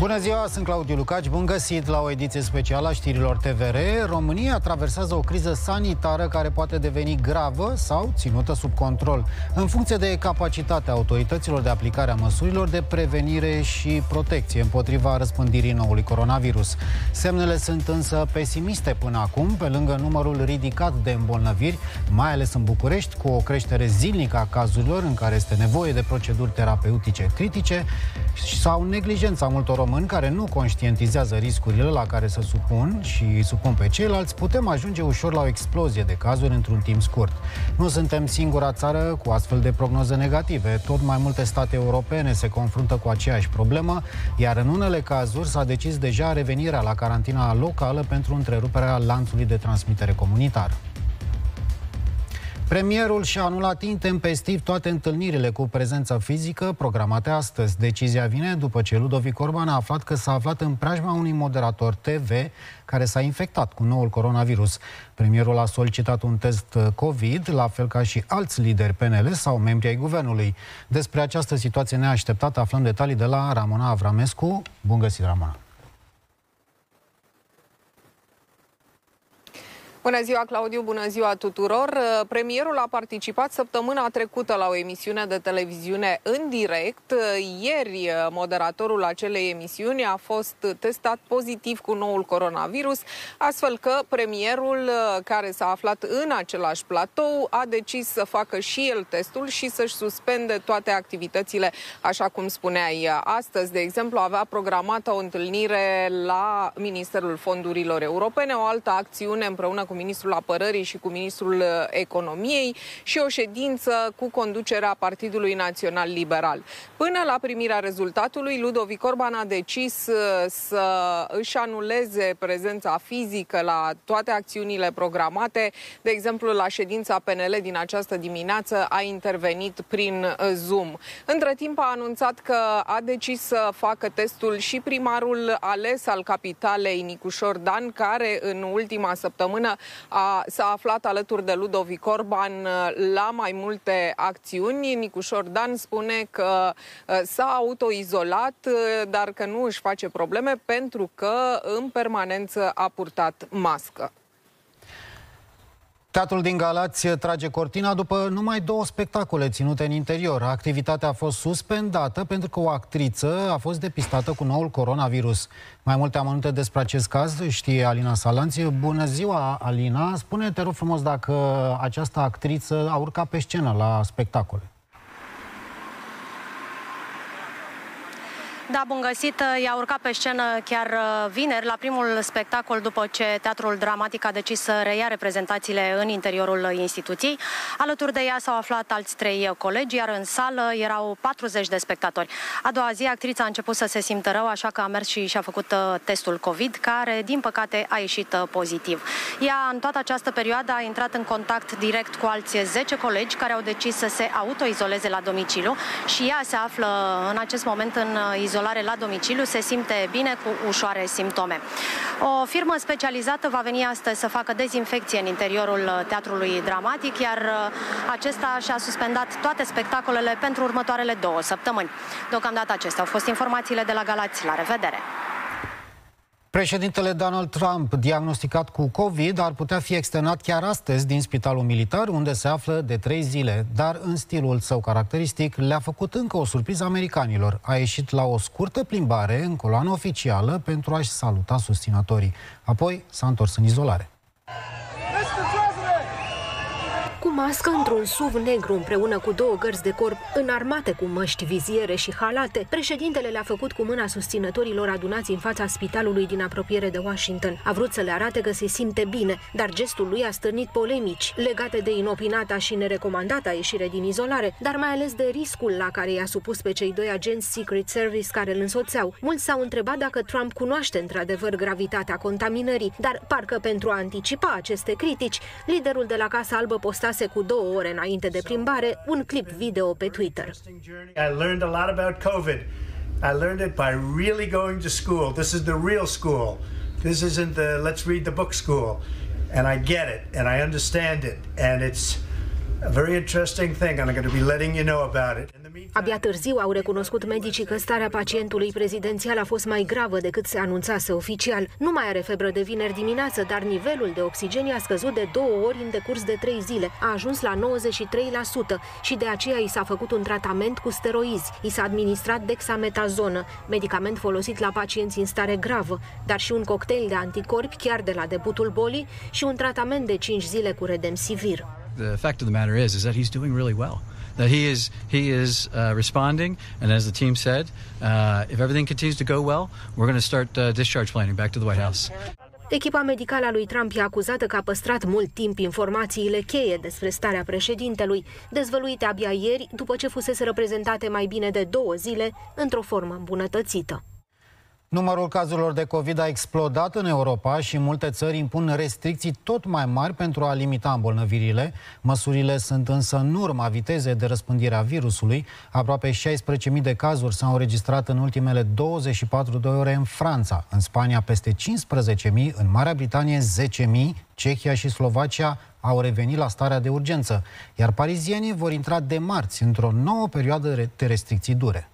Bună ziua, sunt Claudiu Lucaci, bun găsit la o ediție specială a știrilor TVR. România traversează o criză sanitară care poate deveni gravă sau ținută sub control, în funcție de capacitatea autorităților de aplicare a măsurilor de prevenire și protecție împotriva răspândirii noului coronavirus. Semnele sunt însă pesimiste până acum, pe lângă numărul ridicat de îmbolnăviri, mai ales în București, cu o creștere zilnică a cazurilor în care este nevoie de proceduri terapeutice critice sau neglijența multor români care nu conștientizează riscurile la care se supun și îi supun pe ceilalți, putem ajunge ușor la o explozie de cazuri într-un timp scurt. Nu suntem singura țară cu astfel de prognoze negative. Tot mai multe state europene se confruntă cu aceeași problemă, iar în unele cazuri s-a decis deja revenirea la carantina locală pentru întreruperea lanțului de transmitere comunitar. Premierul și-a anulat intempestiv toate întâlnirile cu prezență fizică programate astăzi. Decizia vine după ce Ludovic Orban a aflat că s-a aflat în preajma unui moderator TV care s-a infectat cu noul coronavirus. Premierul a solicitat un test COVID, la fel ca și alți lideri PNL sau membri ai guvernului. Despre această situație neașteptată aflăm detalii de la Ramona Avramescu. Bun găsit, Ramona! Bună ziua, Claudiu, bună ziua tuturor! Uh, premierul a participat săptămâna trecută la o emisiune de televiziune în direct. Uh, ieri, uh, moderatorul acelei emisiuni a fost testat pozitiv cu noul coronavirus, astfel că premierul, care s-a aflat în același platou, a decis să facă și el testul și să-și suspende toate activitățile, așa cum spuneai. Astăzi, de exemplu, avea programată o întâlnire la Ministerul Fondurilor Europene, o altă acțiune împreună cu ministrul apărării și cu ministrul uh, economiei și o ședință cu conducerea Partidului Național Liberal. Până la primirea rezultatului, Ludovic Orban a decis uh, să își anuleze prezența fizică la toate acțiunile programate. De exemplu, la ședința PNL din această dimineață a intervenit prin uh, Zoom. Între timp a anunțat că a decis să facă testul și primarul ales al capitalei, Nicușor Dan, care în ultima săptămână a, s-a aflat alături de Ludovic Orban uh, la mai multe acțiuni. Nicușor Dan spune că uh, s-a autoizolat, uh, dar că nu își face probleme pentru că în permanență a purtat mască. Teatrul din Galați trage cortina după numai două spectacole ținute în interior. Activitatea a fost suspendată pentru că o actriță a fost depistată cu noul coronavirus. Mai multe amănunte despre acest caz știe Alina Salanție. Bună ziua, Alina! Spune, te rog frumos, dacă această actriță a urcat pe scenă la spectacole. Da, bun găsit. I-a urcat pe scenă chiar uh, vineri, la primul spectacol, după ce Teatrul Dramatic a decis să reia reprezentațiile în interiorul instituției. Alături de ea s-au aflat alți trei colegi, iar în sală erau 40 de spectatori. A doua zi, actrița a început să se simtă rău, așa că a mers și și-a făcut uh, testul COVID, care, din păcate, a ieșit uh, pozitiv. Ea, în toată această perioadă, a intrat în contact direct cu alți 10 colegi care au decis să se autoizoleze la domiciliu și ea se află în acest moment în izolare izolare la domiciliu, se simte bine cu ușoare simptome. O firmă specializată va veni astăzi să facă dezinfecție în interiorul teatrului dramatic, iar uh, acesta și-a suspendat toate spectacolele pentru următoarele două săptămâni. Deocamdată acestea au fost informațiile de la Galați. La revedere! Președintele Donald Trump, diagnosticat cu COVID, ar putea fi externat chiar astăzi din spitalul militar, unde se află de trei zile, dar în stilul său caracteristic le-a făcut încă o surpriză americanilor. A ieșit la o scurtă plimbare în coloană oficială pentru a-și saluta susținătorii. Apoi s-a întors în izolare mască într-un suv negru împreună cu două gărzi de corp înarmate cu măști, viziere și halate, președintele le-a făcut cu mâna susținătorilor adunați în fața spitalului din apropiere de Washington. A vrut să le arate că se simte bine, dar gestul lui a stârnit polemici legate de inopinata și nerecomandata ieșire din izolare, dar mai ales de riscul la care i-a supus pe cei doi agenți Secret Service care îl însoțeau. Mulți s-au întrebat dacă Trump cunoaște într-adevăr gravitatea contaminării, dar parcă pentru a anticipa aceste critici, liderul de la Casa Albă postase cu două ore înainte de plimbare un clip video pe Twitter. I learned a lot about COVID. I learned it by really going to school. This is the real school. This isn't the let's read the book school. And I get it and I understand it and it's a very interesting thing and I'm going to be letting you know about it. Abia târziu au recunoscut medicii că starea pacientului prezidențial a fost mai gravă decât se anunțase oficial. Nu mai are febră de vineri dimineață, dar nivelul de oxigen a scăzut de două ori în decurs de trei zile. A ajuns la 93% și de aceea i s-a făcut un tratament cu steroizi. I s-a administrat dexametazonă, medicament folosit la pacienți în stare gravă, dar și un cocktail de anticorpi chiar de la debutul bolii și un tratament de 5 zile cu redemsivir. The fact of the matter is, is that he's doing really well. That he is he is uh, responding, and as the team said, uh, if everything continues to go well, we're going to start uh, discharge planning back to the White House. Echipa medicală a lui Trump e acuzată că a păstrat mult timp informațiile cheie despre starea președintelui, dezvăluite abia ieri, după ce fusese reprezentate mai bine de două zile într-o formă îmbunătățită. Numărul cazurilor de COVID a explodat în Europa și multe țări impun restricții tot mai mari pentru a limita îmbolnăvirile. Măsurile sunt însă în urma vitezei de răspândire a virusului. Aproape 16.000 de cazuri s-au înregistrat în ultimele 24 de ore în Franța. În Spania peste 15.000, în Marea Britanie 10.000, Cehia și Slovacia au revenit la starea de urgență, iar parizienii vor intra de marți într-o nouă perioadă de restricții dure.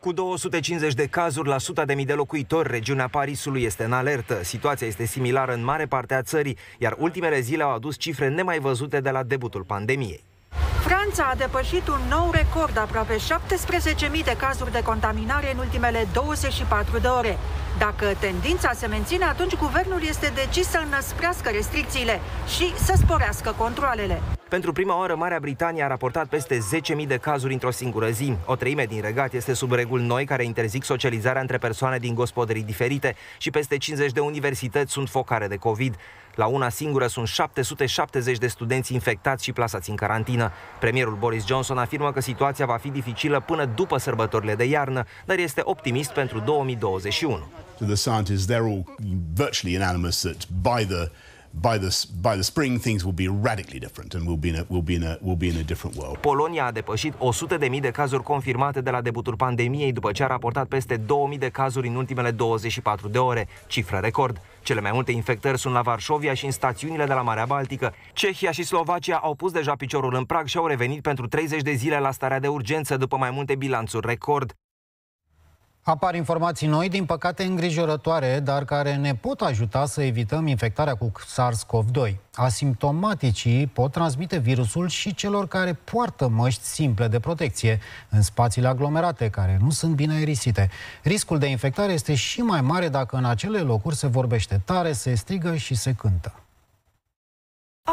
Cu 250 de cazuri la 100 de mii de locuitori, regiunea Parisului este în alertă. Situația este similară în mare parte a țării, iar ultimele zile au adus cifre nemai văzute de la debutul pandemiei. Franța a depășit un nou record, aproape 17.000 de cazuri de contaminare în ultimele 24 de ore. Dacă tendința se menține, atunci guvernul este decis să înăsprească restricțiile și să sporească controlele. Pentru prima oară, Marea Britanie a raportat peste 10.000 de cazuri într-o singură zi. O treime din regat este sub reguli noi care interzic socializarea între persoane din gospodării diferite și peste 50 de universități sunt focare de COVID. La una singură sunt 770 de studenți infectați și plasați în carantină. Premierul Boris Johnson afirmă că situația va fi dificilă până după sărbătorile de iarnă, dar este optimist pentru 2021. The scientists, they're all virtually unanimous that by the by the, by the spring things will be radically different and we'll be in a, we'll be in a, we'll be in a different world. Polonia a depășit 100 de mii de cazuri confirmate de la debutul pandemiei după ce a raportat peste 2000 de cazuri în ultimele 24 de ore, cifră record. Cele mai multe infectări sunt la Varșovia și în stațiunile de la Marea Baltică. Cehia și Slovacia au pus deja piciorul în prag și au revenit pentru 30 de zile la starea de urgență după mai multe bilanțuri record. Apar informații noi, din păcate îngrijorătoare, dar care ne pot ajuta să evităm infectarea cu SARS-CoV-2. Asimptomaticii pot transmite virusul și celor care poartă măști simple de protecție în spațiile aglomerate, care nu sunt bine aerisite. Riscul de infectare este și mai mare dacă în acele locuri se vorbește tare, se strigă și se cântă.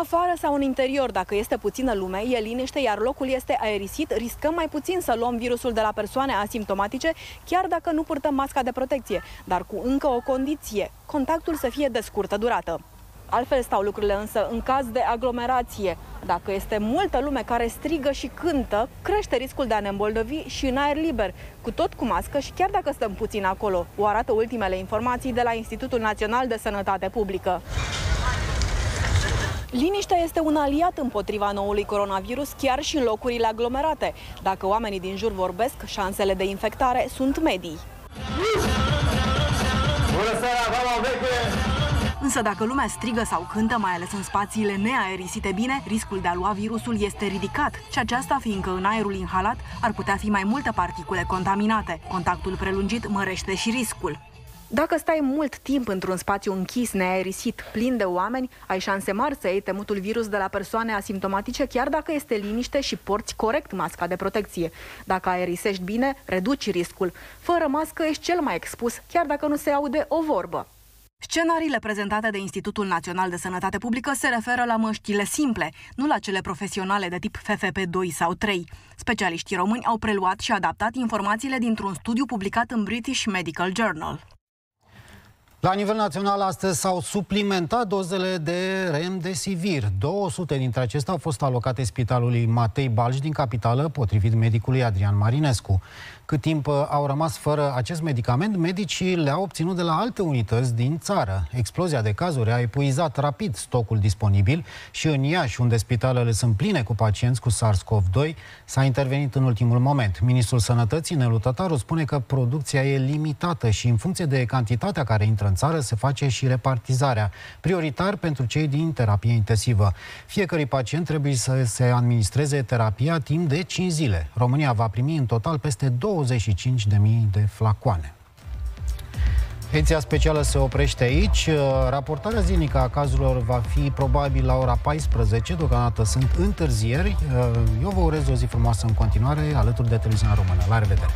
Afară sau în interior, dacă este puțină lume, e liniște, iar locul este aerisit, riscăm mai puțin să luăm virusul de la persoane asimptomatice, chiar dacă nu purtăm masca de protecție, dar cu încă o condiție, contactul să fie de scurtă durată. Altfel stau lucrurile însă în caz de aglomerație. Dacă este multă lume care strigă și cântă, crește riscul de a ne îmbolnăvi și în aer liber, cu tot cu mască și chiar dacă stăm puțin acolo, o arată ultimele informații de la Institutul Național de Sănătate Publică. Liniștea este un aliat împotriva noului coronavirus chiar și în locurile aglomerate. Dacă oamenii din jur vorbesc, șansele de infectare sunt medii. Bună seara, Însă dacă lumea strigă sau cântă, mai ales în spațiile neaerisite bine, riscul de a lua virusul este ridicat și aceasta fiindcă în aerul inhalat ar putea fi mai multe particule contaminate. Contactul prelungit mărește și riscul. Dacă stai mult timp într-un spațiu închis, neaerisit, plin de oameni, ai șanse mari să iei temutul virus de la persoane asimptomatice, chiar dacă este liniște și porți corect masca de protecție. Dacă aerisești bine, reduci riscul. Fără mască ești cel mai expus, chiar dacă nu se aude o vorbă. Scenariile prezentate de Institutul Național de Sănătate Publică se referă la măștile simple, nu la cele profesionale de tip FFP2 sau 3. Specialiștii români au preluat și adaptat informațiile dintr-un studiu publicat în British Medical Journal. La nivel național, astăzi s-au suplimentat dozele de remdesivir. 200 dintre acestea au fost alocate spitalului Matei Balș din capitală, potrivit medicului Adrian Marinescu. Cât timp uh, au rămas fără acest medicament, medicii le-au obținut de la alte unități din țară. Explozia de cazuri a epuizat rapid stocul disponibil și în Iași, unde spitalele sunt pline cu pacienți cu SARS-CoV-2, s-a intervenit în ultimul moment. Ministrul Sănătății, Nelu Tătaru, spune că producția e limitată și în funcție de cantitatea care intră în țară se face și repartizarea, prioritar pentru cei din terapie intensivă. Fiecărui pacient trebuie să se administreze terapia timp de 5 zile. România va primi în total peste 25.000 de flacoane. Ediția specială se oprește aici. Raportarea zilnică a cazurilor va fi probabil la ora 14. Deocamdată sunt întârzieri. Eu vă urez o zi frumoasă în continuare alături de televiziunea română. La revedere!